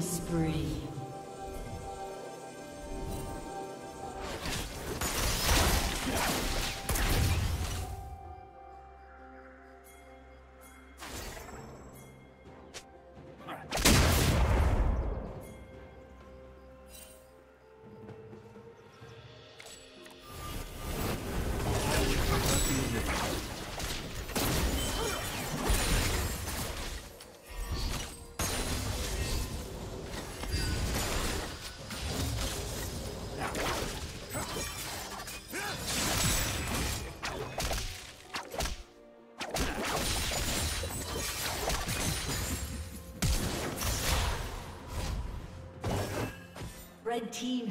Spree.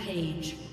Rampage.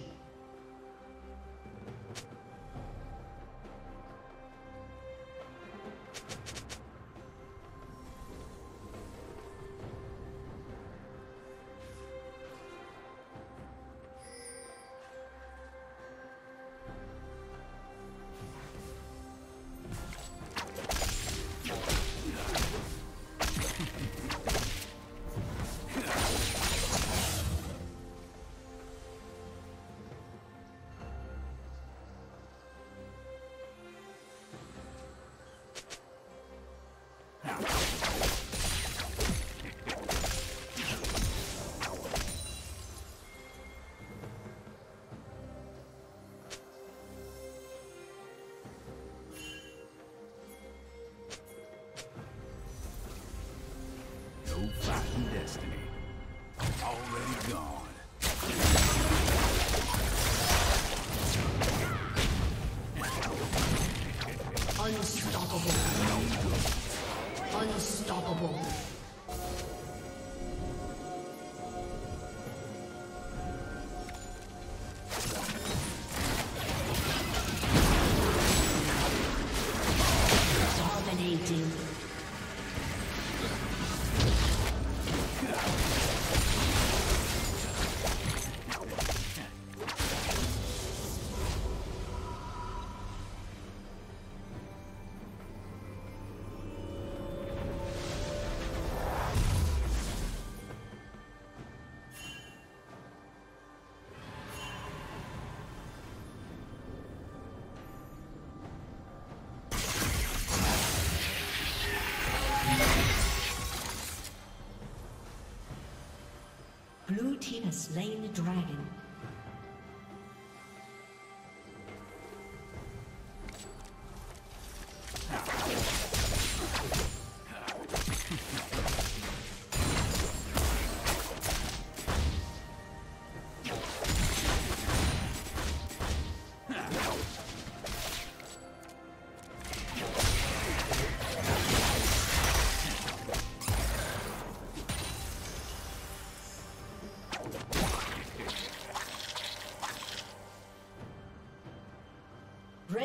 Slain the dragon.